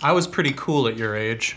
I was pretty cool at your age.